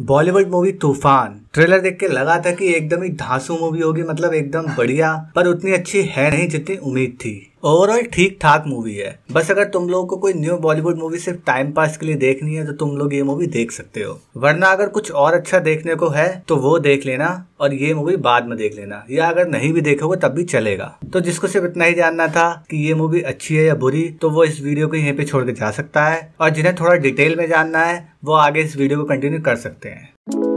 Bollywood movie तूफ़ान। Trailer देख के लगा था कि एकदम ही धांसू मूवी होगी मतलब एकदम बढ़िया, पर उतनी अच्छी है नहीं जितनी उम्मीद थी। ओवरऑल ठीक ठाक मूवी है। बस अगर तुम लोगों को कोई न्यू बॉलीवुड मूवी सिर्फ़ टाइम पास के लिए देखनी है तो तुम लोग ये मूवी देख सकते हो। वरना अगर कुछ और अच्छा देखने को है तो वो देख लेना, और ये मूवी बाद में देख लेना। या अगर नहीं भी देखोगे, तब भी चलेगा। तो जिसको सिर्फ़ इतना ही जानना था कि ये मूवी अच्छी है या बुरी तो वो इस वीडियो को यहीं पे छोड़ के जा सकता है, और जिन्हें थोड़ा डिटेल में जानना है, वो आगे इस वीडियो को कंटिन्यू कर सकते हैं।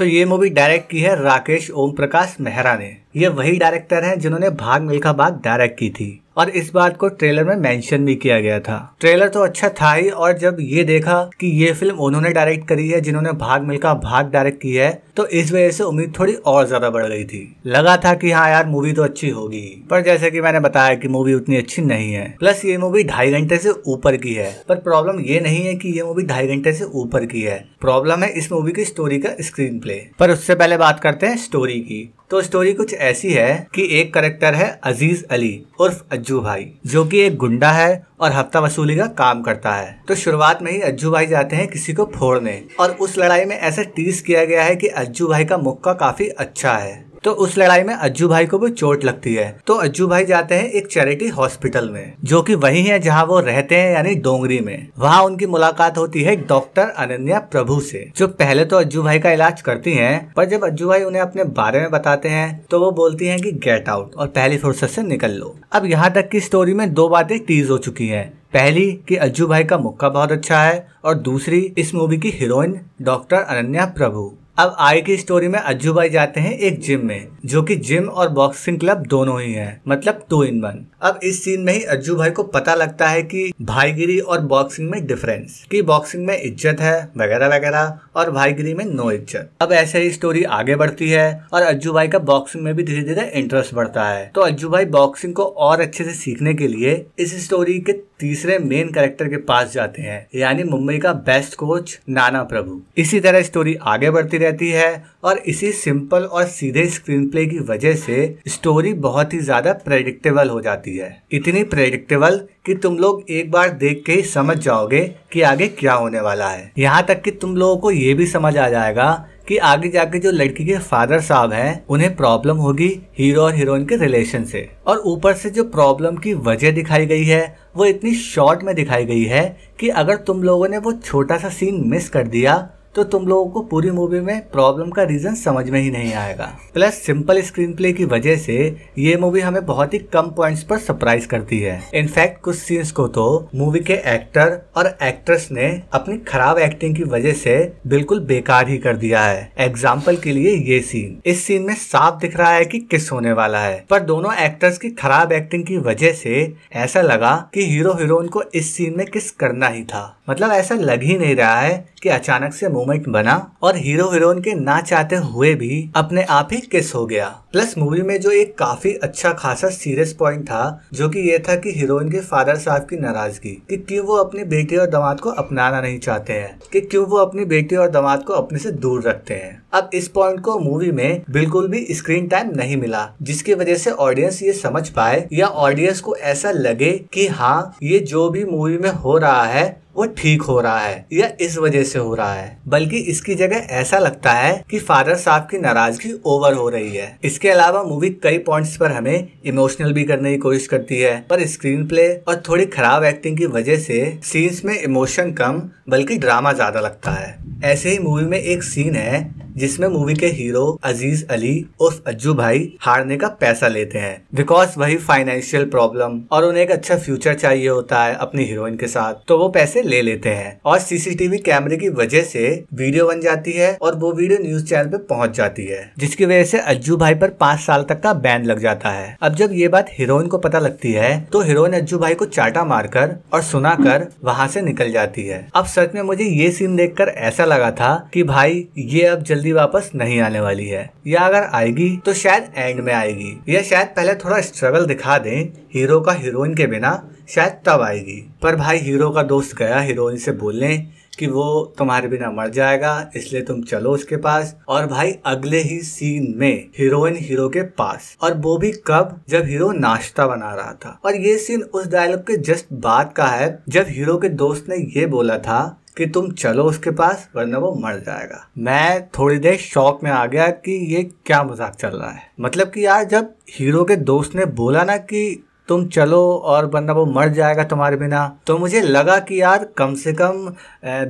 तो ये मूवी डायरेक्ट की है राकेश ओम प्रकाश मेहरा ने। ये वही डायरेक्टर हैं जिन्होंने भाग मिल्खा भाग डायरेक्ट की थी। और इस बात को ट्रेलर में मेंशन भी किया गया था। ट्रेलर तो अच्छा था ही और जब ये देखा कि ये फ़िल्म उन्होंने डायरेक्ट करी है, जिन्होंने भाग मिल्खा भाग डायरेक्ट की है तो इस वजह से उम्मीद थोड़ी और ज़्यादा बढ़ गई थी। लगा था कि हाँ यार मूवी तो अच्छी होगी, पर जैसे कि मैंने बताया कि मूवी उतनी अच्छी नहीं है। प्लस ये मूवी ढाई घंटे से ऊपर की है, पर प्रॉब्लम ये नहीं है कि ये मूवी ढाई घंटे से ऊपर की है। प्रॉब्लम है इस मूवी की स्टोरी का स्क्रीन प्ले पर उससे पहले बात करते हैं स्टोरी की। तो स्टोरी कुछ ऐसी है कि एक करेक्टर है अज़ीज़ अली उर्फ़ अज्जू भाई, जो कि एक गुंडा है और हफ़्ता वसूली का काम करता है। तो शुरुआत में ही अज्जू भाई जाते हैं किसी को फोड़ने और उस लड़ाई में ऐसा टीज किया गया है कि अज्जू भाई का मुक्का काफ़ी अच्छा है। तो उस लड़ाई में अज्जू भाई को भी चोट लगती है। तो अज्जू भाई जाते हैं एक चैरिटी हॉस्पिटल में, जो कि वही है जहाँ वो रहते हैं, यानी डोंगरी में। वहाँ उनकी मुलाकात होती है डॉक्टर अनन्या प्रभु से, जो पहले तो अज्जू भाई का इलाज करती हैं, पर जब अज्जू भाई उन्हें अपने बारे में बताते हैं तो वो बोलती है की गेट आउट और पहली फुर्सत से निकल लो। अब यहाँ तक की स्टोरी में दो बातें टीज हो चुकी है। पहली, कि अज्जू भाई का मुक्का बहुत अच्छा है, और दूसरी, इस मूवी की हीरोइन डॉक्टर अनन्या प्रभु। अब आगे की स्टोरी में अज्जू भाई जाते हैं एक जिम में। जो कि जिम और बॉक्सिंग क्लब दोनों ही है मतलब टू इन वन अब इस सीन में ही अज्जू भाई को पता लगता है कि भाईगिरी और बॉक्सिंग में डिफरेंस कि बॉक्सिंग में इज़्ज़त है, वगैरह वगैरह, और भाईगिरी में नो इज़्ज़त। अब ऐसे ही स्टोरी आगे बढ़ती है, और अज्जू भाई का बॉक्सिंग में भी धीरे धीरे इंटरेस्ट बढ़ता है। तो अज्जू भाई बॉक्सिंग को और अच्छे से सीखने के लिए इस स्टोरी के तीसरे मेन कैरेक्टर के पास जाते हैं, यानी मुंबई का बेस्ट कोच नाना प्रभु। इसी तरह स्टोरी आगे बढ़ती रहती है, और इसी सिंपल और सीधे स्क्रीन प्ले की वजह से स्टोरी बहुत ही ज़्यादा प्रेडिक्टेबल हो जाती है। इतनी प्रेडिक्टेबल कि तुम लोग एक बार देख के ही समझ जाओगे कि आगे क्या होने वाला है। यहाँ तक कि तुम लोगों को ये भी समझ आ जाएगा कि आगे जाके जो लड़की के फादर साहब हैं, उन्हें प्रॉब्लम होगी हीरो और हीरोइन के रिलेशन से। और ऊपर से जो प्रॉब्लम की वजह दिखाई गई है, वो इतनी शॉर्ट में दिखाई गई है कि अगर तुम लोगों ने वो छोटा सा सीन मिस कर दिया तो तुम लोगों को पूरी मूवी में प्रॉब्लम का रीजन समझ में ही नहीं आएगा। प्लस सिंपल स्क्रीन प्ले की वजह से ये मूवी हमें बहुत ही कम पॉइंट्स पर सरप्राइज़ करती है। इनफैक्ट कुछ सीन्स को तो मूवी के एक्टर और एक्ट्रेस ने अपनी खराब एक्टिंग की वजह से बिल्कुल बेकार ही कर दिया है। एग्ज़ाम्पल के लिए ये सीन इस सीन में साफ़ दिख रहा है की कि किस होने वाला है। पर दोनों एक्टर्स की खराब एक्टिंग की वजह से ऐसा लगा की हीरो हीरोइन को इस सीन में किस करना ही था। मतलब ऐसा लग ही नहीं रहा है की अचानक से मोमेंट बना और हीरो हीरोइन के ना चाहते हुए भी अपने आप ही किस हो गया। प्लस मूवी में जो एक काफ़ी अच्छा खासा सीरियस पॉइंट था, जो कि ये था कि हीरोइन के फादर साहब की नाराज़गी, कि क्यों वो अपनी बेटी और दामाद को अपनाना नहीं चाहते हैं, कि क्यों वो अपनी बेटी और दामाद को अपने से दूर रखते हैं। अब इस पॉइंट को मूवी में बिल्कुल भी स्क्रीन टाइम नहीं मिला, जिसकी वजह से ऑडियंस ये समझ पाए या ऑडियंस को ऐसा लगे कि हाँ ये जो भी मूवी में हो रहा है वो ठीक हो रहा है या इस वजह से हो रहा है, बल्कि इसकी जगह ऐसा लगता है कि फादर साहब की नाराज़गी ओवर हो रही है। इसके अलावा मूवी कई पॉइंट्स पर हमें इमोशनल भी करने की कोशिश करती है, पर स्क्रीन प्ले और थोड़ी खराब एक्टिंग की वजह से सीन्स में इमोशन कम, बल्कि ड्रामा ज़्यादा लगता है। ऐसे ही मूवी में एक सीन है जिसमें मूवी के हीरो अज़ीज़ अली उर्फ़ अज्जू भाई हारने का पैसा लेते हैं। बिकॉज़ वही फाइनेंशियल प्रॉब्लम और उन्हें एक अच्छा फ्यूचर चाहिए होता है अपनी हीरोइन के साथ तो वो पैसे ले लेते हैं। और सीसीटीवी कैमरे की वजह से वीडियो बन जाती है और वो वीडियो न्यूज़ चैनल पे पहुँच जाती है, जिसकी वजह से अज्जू भाई पर पाँच साल तक का बैन लग जाता है। अब जब ये बात हीरोइन को पता लगती है तो हीरोइन अज्जू भाई को चाटा मारकर और सुनाकर वहाँ से निकल जाती है। अब सच में मुझे ये सीन देखकर ऐसा लगा था कि भाई, ये अब जल्दी वापस नहीं आने वाली है। या अगर आएगी तो शायद एंड में आएगी। या शायद पहले थोड़ा स्ट्रगल दिखा दें हीरो का हीरोइन के बिना, शायद तब आएगी। पर भाई हीरो का दोस्त गया हीरोइन से बोलने कि वो तुम्हारे बिना मर जाएगा, इसलिए तुम चलो उसके पास। और भाई, अगले ही सीन में हीरोइन हीरो के पास। और वो भी कब? जब हीरो नाश्ता बना रहा था। और ये सीन उस डायलॉग के जस्ट बाद का है, जब हीरो के दोस्त ने ये बोला था कि तुम चलो उसके पास, वरना वो मर जाएगा। मैं थोड़ी देर शौक में आ गया कि ये क्या मज़ाक चल रहा है। मतलब कि यार, जब हीरो के दोस्त ने बोला ना कि तुम चलो और बंदा वो मर जाएगा तुम्हारे बिना। तो मुझे लगा कि यार कम से कम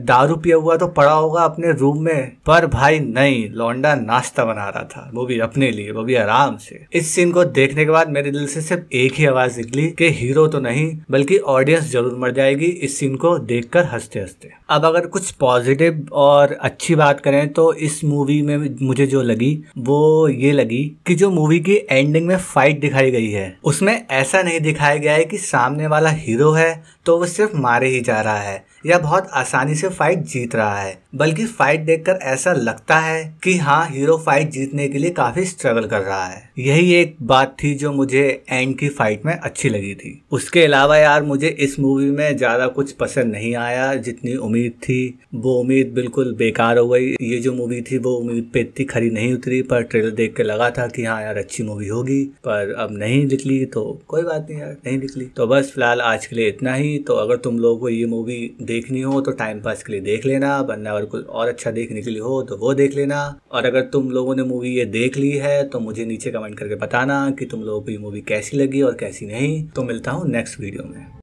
दारू पिया हुआ तो पड़ा होगा अपने रूम में। पर भाई नहीं, लौंडा नाश्ता बना रहा था, वो भी अपने लिए, वो भी आराम से। इस सीन को देखने के बाद मेरे दिल से सिर्फ़ एक ही आवाज़ निकली कि हीरो तो नहीं, बल्कि ऑडियंस ज़रूर मर जाएगी इस सीन को देखकर हँसते हँसते अब अगर कुछ पॉजिटिव और अच्छी बात करें तो इस मूवी में मुझे जो लगी, वो ये लगी कि जो मूवी की एंडिंग में फाइट दिखाई गई है, उसमें ऐसा नहीं दिखाया गया है कि सामने वाला हीरो है तो वो सिर्फ़ मारे ही जा रहा है, या बहुत आसानी से फाइट जीत रहा है। बल्कि फाइट देखकर ऐसा लगता है कि हाँ हीरो फाइट जीतने के लिए काफ़ी स्ट्रगल कर रहा है। यही एक बात थी जो मुझे एंड की फाइट में अच्छी लगी थी। उसके अलावा यार, मुझे इस मूवी में ज़्यादा कुछ पसंद नहीं आया, जितनी उम्मीद थी। वो उम्मीद बिल्कुल बेकार हो गई। ये जो मूवी थी, वो उम्मीद पे इतनी खरी नहीं उतरी, पर ट्रेलर देख के लगा था कि हाँ यार, अच्छी मूवी होगी। पर अब नहीं निकली तो कोई बात नहीं यार, नहीं निकली। तो बस फ़िलहाल आज के लिए इतना ही। तो अगर तुम लोगों को ये मूवी देखनी हो तो टाइम पास के लिए देख लेना। वरना अगर कुछ और अच्छा देखने के लिए हो तो वो देख लेना। और अगर तुम लोगों ने मूवी ये देख ली है तो मुझे नीचे कमेंट करके बताना कि तुम लोगों को ये मूवी कैसी लगी और कैसी नहीं। तो मिलता हूँ नेक्स्ट वीडियो में।